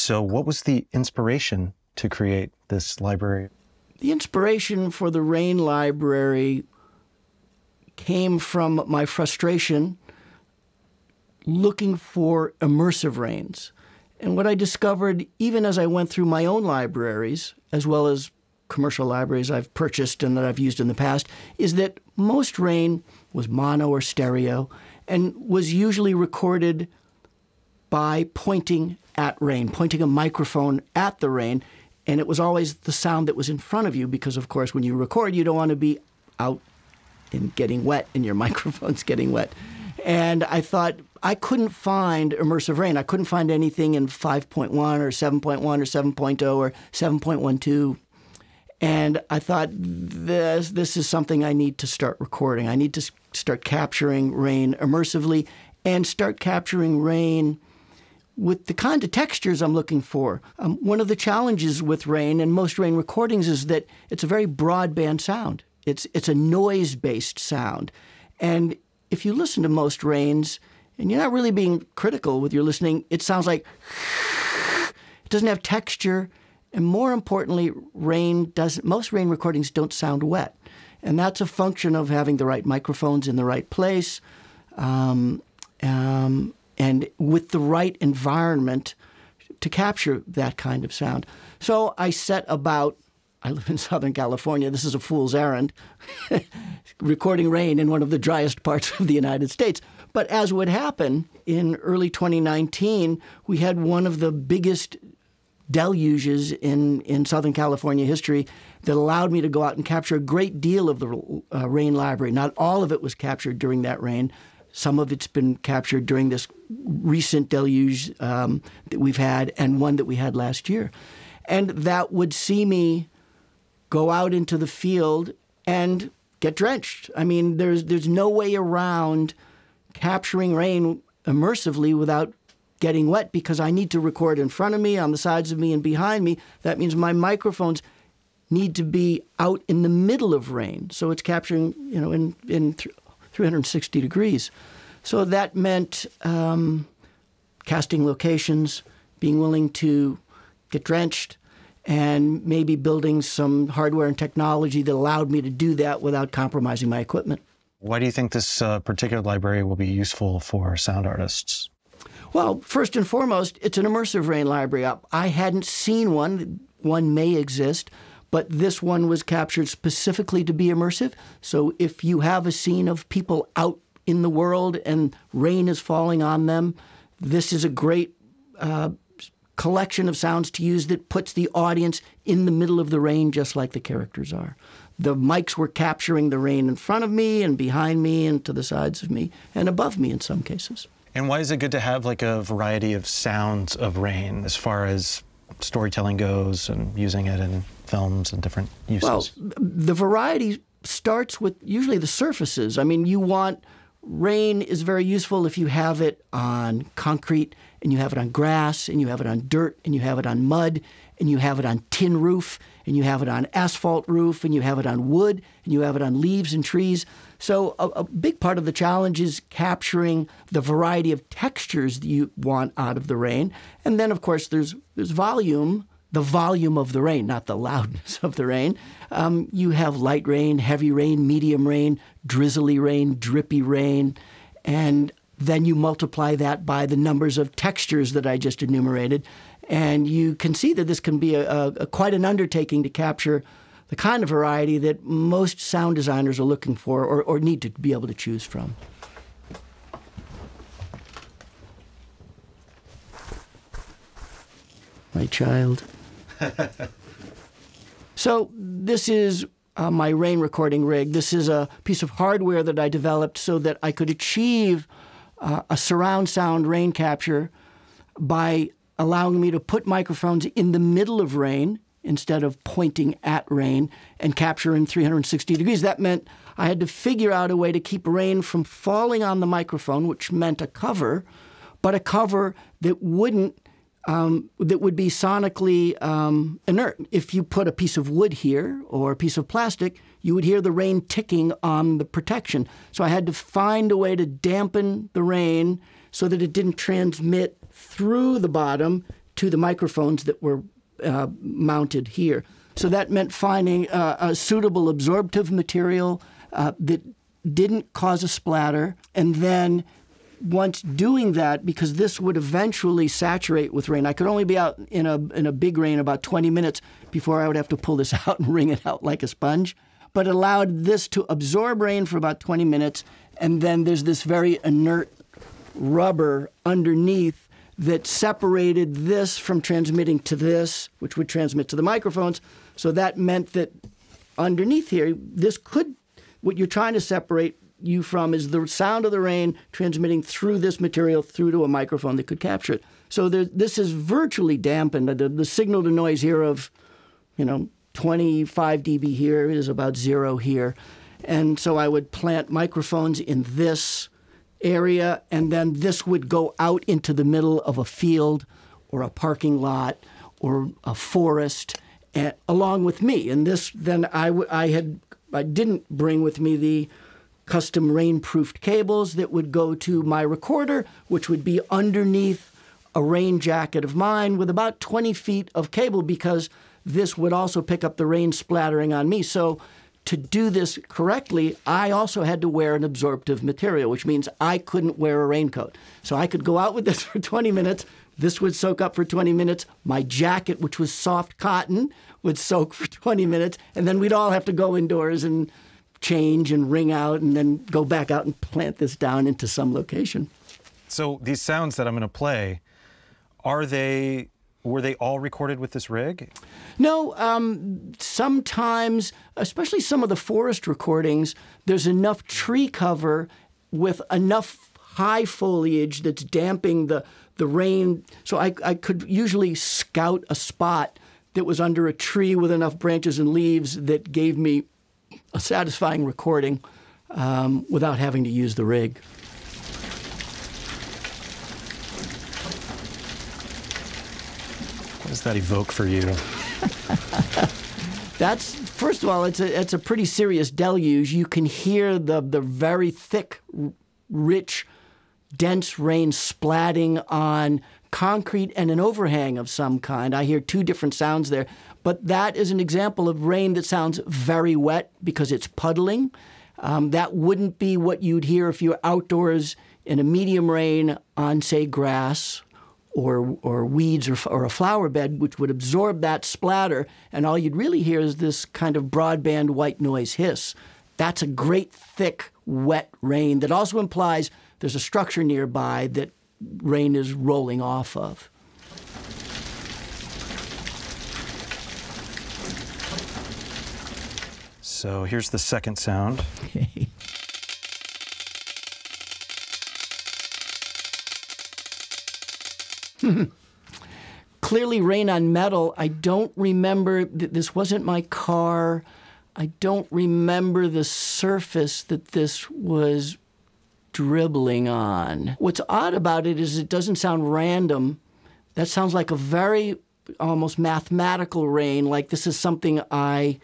So, what was the inspiration to create this library? The inspiration for the Rain Library came from my frustration looking for immersive rains. And what I discovered, even as I went through my own libraries, as well as commercial libraries I've purchased and that I've used in the past, is that most rain was mono or stereo and was usually recorded by pointing at rain, pointing a microphone at the rain. And it was always the sound that was in front of you because, of course, when you record, you don't want to be out and getting wet and your microphone's getting wet. And I thought I couldn't find immersive rain. I couldn't find anything in 5.1 or 7.1 or 7.0 or 7.12. And I thought this this is something I need to start recording. I need to start capturing rain immersively and start capturing rain with the kind of textures I'm looking for. Um, one of the challenges with rain and most rain recordings is that it's a very broadband sound. It's it's a noise based sound, and if you listen to most rains and you're not really being critical with your listening, it sounds like it doesn't have texture. And more importantly, rain does most rain recordings don't sound wet. And that's a function of having the right microphones in the right place um, um, and with the right environment to capture that kind of sound. So I set about I live in Southern California. This is a fool's errand, recording rain in one of the driest parts of the United States. But as would happen in early 2019, we had one of the biggest deluges in, in Southern California history that allowed me to go out and capture a great deal of the uh, rain library. Not all of it was captured during that rain. Some of it's been captured during this recent deluge um, that we've had and one that we had last year. And that would see me go out into the field and get drenched. I mean, there's there's no way around capturing rain immersively without getting wet because I need to record in front of me, on the sides of me, and behind me. That means my microphones need to be out in the middle of rain, so it's capturing you know in in 360 degrees. So that meant um, casting locations, being willing to get drenched, and maybe building some hardware and technology that allowed me to do that without compromising my equipment. Why do you think this uh, particular library will be useful for sound artists? Well, first and foremost, it's an immersive rain library. I hadn't seen one. One may exist, but this one was captured specifically to be immersive. So if you have a scene of people out in the world and rain is falling on them, this is a great uh, collection of sounds to use that puts the audience in the middle of the rain, just like the characters are. The mics were capturing the rain in front of me and behind me and to the sides of me and above me in some cases. And why is it good to have like a variety of sounds of rain as far as storytelling goes and using it in films and different uses? Well, the variety starts with usually the surfaces. I mean, you want rain is very useful if you have it on concrete and you have it on grass, and you have it on dirt, and you have it on mud, and you have it on tin roof, and you have it on asphalt roof, and you have it on wood, and you have it on leaves and trees. So, a, a big part of the challenge is capturing the variety of textures that you want out of the rain. And then, of course, there's, there's volume the volume of the rain, not the loudness of the rain. Um, you have light rain, heavy rain, medium rain, drizzly rain, drippy rain, and then you multiply that by the numbers of textures that I just enumerated, and you can see that this can be a, a, a quite an undertaking to capture the kind of variety that most sound designers are looking for or, or need to be able to choose from. My child. so this is uh, my rain recording rig. This is a piece of hardware that I developed so that I could achieve uh, a surround sound rain capture by allowing me to put microphones in the middle of rain instead of pointing at rain and capture in 360 degrees. That meant I had to figure out a way to keep rain from falling on the microphone, which meant a cover, but a cover that wouldn't um, that would be sonically um, inert. If you put a piece of wood here or a piece of plastic, you would hear the rain ticking on the protection. So I had to find a way to dampen the rain so that it didn't transmit through the bottom to the microphones that were uh, mounted here. So that meant finding uh, a suitable absorptive material uh, that didn't cause a splatter, and then once doing that, because this would eventually saturate with rain, I could only be out in a in a big rain about 20 minutes before I would have to pull this out and wring it out like a sponge. But allowed this to absorb rain for about 20 minutes, and then there's this very inert rubber underneath that separated this from transmitting to this, which would transmit to the microphones. So that meant that underneath here, this could, what you're trying to separate you from is the sound of the rain transmitting through this material through to a microphone that could capture it. So there, this is virtually dampened. The, the signal to noise here of, you know, 25 dB here is about zero here. And so I would plant microphones in this area, and then this would go out into the middle of a field or a parking lot or a forest and, along with me. And this, then I, I had, I didn't bring with me the custom rain-proofed cables that would go to my recorder, which would be underneath a rain jacket of mine with about 20 feet of cable because this would also pick up the rain splattering on me. So to do this correctly, I also had to wear an absorptive material, which means I couldn't wear a raincoat. So I could go out with this for 20 minutes. This would soak up for 20 minutes. My jacket, which was soft cotton, would soak for 20 minutes. And then we'd all have to go indoors and change and wring out and then go back out and plant this down into some location. So these sounds that I'm going to play, are they were they all recorded with this rig? No, um, sometimes, especially some of the forest recordings, there's enough tree cover with enough high foliage that's damping the, the rain. So I, I could usually scout a spot that was under a tree with enough branches and leaves that gave me a satisfying recording um, without having to use the rig. What does that evoke for you? That's first of all, it's a it's a pretty serious deluge. You can hear the the very thick, rich, dense rain splatting on concrete and an overhang of some kind. I hear two different sounds there, but that is an example of rain that sounds very wet because it's puddling. Um, that wouldn't be what you'd hear if you were outdoors in a medium rain on, say, grass or, or weeds or, or a flower bed, which would absorb that splatter, and all you'd really hear is this kind of broadband white noise hiss. That's a great, thick, wet rain that also implies there's a structure nearby that rain is rolling off of. So here's the second sound. Clearly, rain on metal. I don't remember, th- this wasn't my car. I don't remember the surface that this was dribbling on. What's odd about it is it doesn't sound random. That sounds like a very almost mathematical rain, like this is something I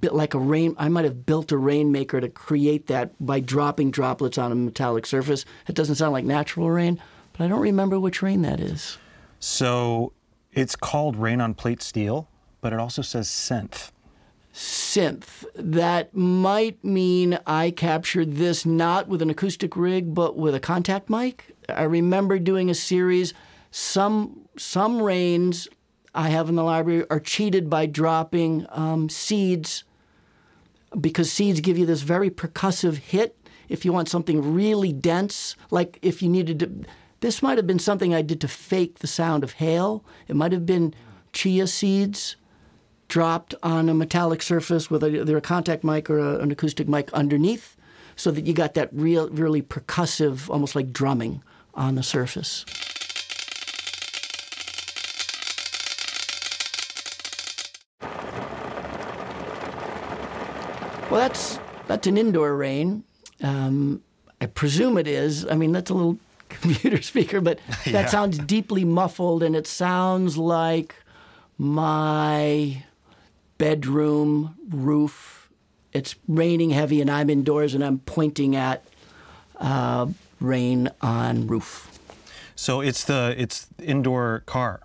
built like a rain I might have built a rainmaker to create that by dropping droplets on a metallic surface. It doesn't sound like natural rain, but I don't remember which rain that is. So it's called rain on plate steel, but it also says synth. Synth. That might mean I captured this not with an acoustic rig, but with a contact mic. I remember doing a series. Some some rains I have in the library are cheated by dropping um, seeds because seeds give you this very percussive hit. If you want something really dense, like if you needed to, this might have been something I did to fake the sound of hail. It might have been chia seeds dropped on a metallic surface with either a contact mic or a, an acoustic mic underneath, so that you got that real, really percussive, almost like drumming on the surface. Well, that's that's an indoor rain. Um, I presume it is. I mean, that's a little computer speaker, but that Yeah. sounds deeply muffled, and it sounds like my bedroom roof. It's raining heavy, and I'm indoors, and I'm pointing at uh, rain on roof. So it's the it's indoor car.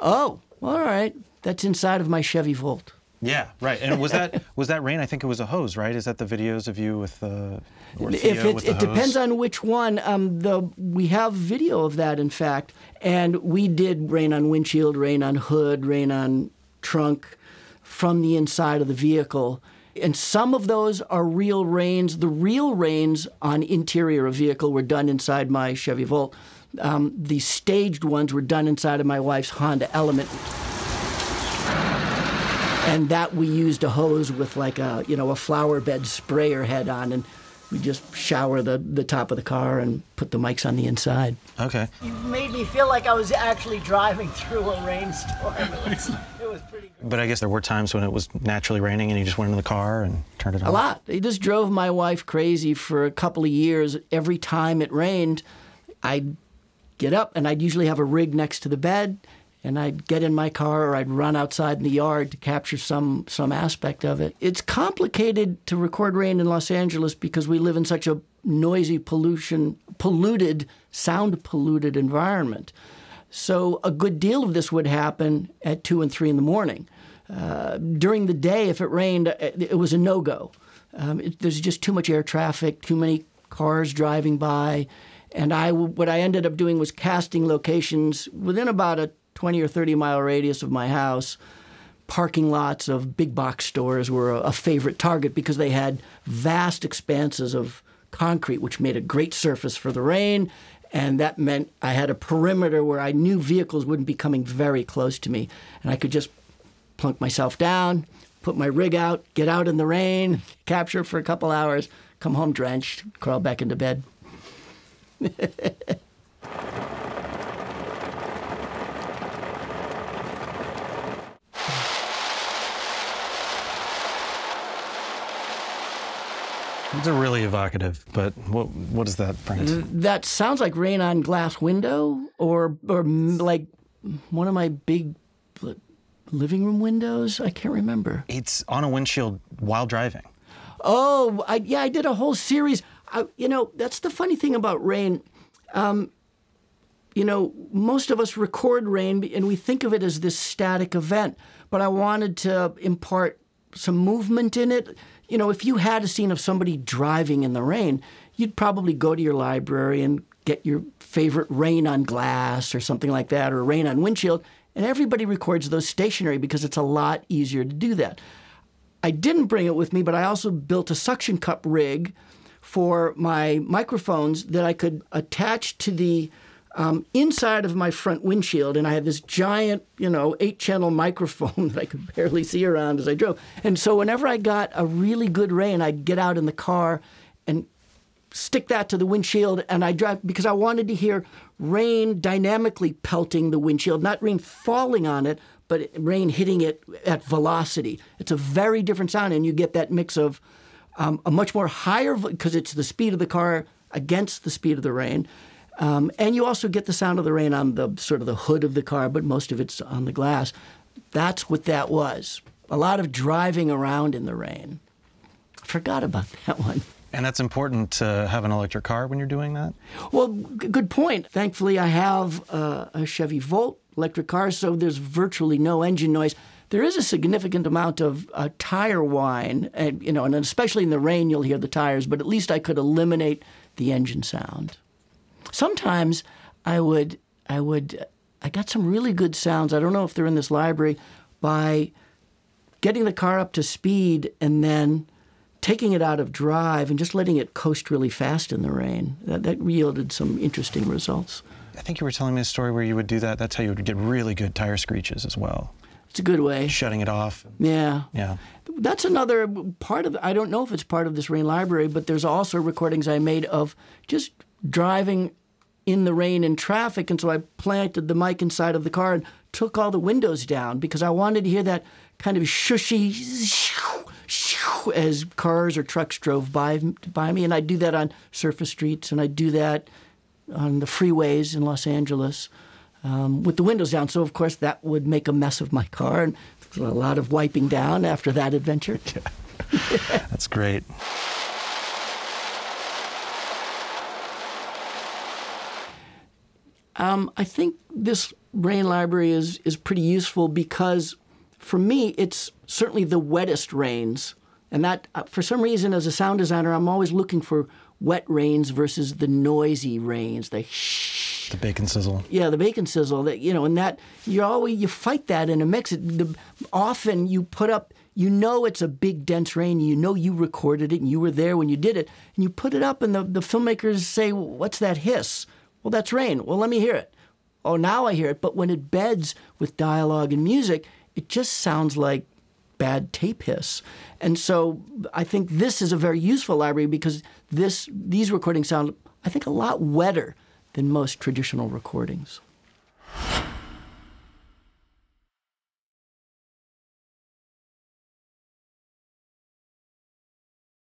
Oh, all right. That's inside of my Chevy Volt. Yeah, right. And was that was that rain? I think it was a hose, right? Is that the videos of you with the? if it, the it depends on which one. Um, the we have video of that, in fact, and we did rain on windshield, rain on hood, rain on trunk, from the inside of the vehicle. And some of those are real rains. The real rains on interior of vehicle were done inside my Chevy Volt. Um, the staged ones were done inside of my wife's Honda Element and that we used a hose with like a you know a flower bed sprayer head on and we just shower the, the top of the car and put the mics on the inside. Okay. You made me feel like I was actually driving through a rainstorm. It was, it was pretty good. But I guess there were times when it was naturally raining and you just went into the car and turned it on. A lot. It just drove my wife crazy for a couple of years. Every time it rained, I'd get up and I'd usually have a rig next to the bed and I'd get in my car or I'd run outside in the yard to capture some some aspect of it. It's complicated to record rain in Los Angeles because we live in such a noisy pollution polluted sound polluted environment. So a good deal of this would happen at 2 and 3 in the morning. Uh, during the day if it rained it it was a no-go. Um, there's just too much air traffic, too many cars driving by, and I what I ended up doing was casting locations within about a 20 or 30 mile radius of my house. Parking lots of big box stores were a, a favorite target because they had vast expanses of concrete, which made a great surface for the rain. And that meant I had a perimeter where I knew vehicles wouldn't be coming very close to me. And I could just plunk myself down, put my rig out, get out in the rain, capture for a couple hours, come home drenched, crawl back into bed. It's a really evocative, but what what is that, Brent? That sounds like rain on glass window, or or like one of my big living room windows. I can't remember. It's on a windshield while driving. Oh, I, yeah, I did a whole series. I, you know, that's the funny thing about rain. Um, you know, most of us record rain and we think of it as this static event, but I wanted to impart some movement in it. You know, if you had a scene of somebody driving in the rain, you'd probably go to your library and get your favorite rain on glass or something like that, or rain on windshield, and everybody records those stationary because it's a lot easier to do that. I didn't bring it with me, but I also built a suction cup rig for my microphones that I could attach to the um, inside of my front windshield, and I had this giant, you know, eight-channel microphone that I could barely see around as I drove. And so whenever I got a really good rain, I'd get out in the car and stick that to the windshield, and I drive because I wanted to hear rain dynamically pelting the windshield, not rain falling on it, but rain hitting it at velocity. It's a very different sound, and you get that mix of um, a much more higher because it's the speed of the car against the speed of the rain. Um, and you also get the sound of the rain on the sort of the hood of the car, but most of it's on the glass. That's what that was. A lot of driving around in the rain. Forgot about that one. And that's important to have an electric car when you're doing that. Well, good point. Thankfully, I have uh, a Chevy Volt electric car, so there's virtually no engine noise. There is a significant amount of uh, tire whine, and you know, and especially in the rain, you'll hear the tires. But at least I could eliminate the engine sound. Sometimes I would, I would, I got some really good sounds. I don't know if they're in this library by getting the car up to speed and then taking it out of drive and just letting it coast really fast in the rain. That, that yielded some interesting results. I think you were telling me a story where you would do that. That's how you would get really good tire screeches as well. It's a good way. Shutting it off. Yeah. Yeah. That's another part of, I don't know if it's part of this rain library, but there's also recordings I made of just driving in the rain in traffic. And so I planted the mic inside of the car and took all the windows down because I wanted to hear that kind of shushy as cars or trucks drove by by me, and I do that on surface streets, and I do that on the freeways in Los Angeles um, with the windows down. So of course that would make a mess of my car, and a lot of wiping down after that adventure. That's great. Um, I think this rain library is is pretty useful because, for me, it's certainly the wettest rains, and that uh, for some reason, as a sound designer, I'm always looking for wet rains versus the noisy rains, the shh. The bacon sizzle. Yeah, the bacon sizzle. That you know, and that you always you fight that in a mix. It, the, often you put up. You know it's a big dense rain. You know you recorded it and you were there when you did it. And you put it up, and the, the filmmakers say, "What's that hiss?" Well, that's rain. Well, let me hear it. Oh, now I hear it. But when it beds with dialogue and music, it just sounds like bad tape hiss. And so I think this is a very useful library because this these recordings sound, I think, a lot wetter than most traditional recordings.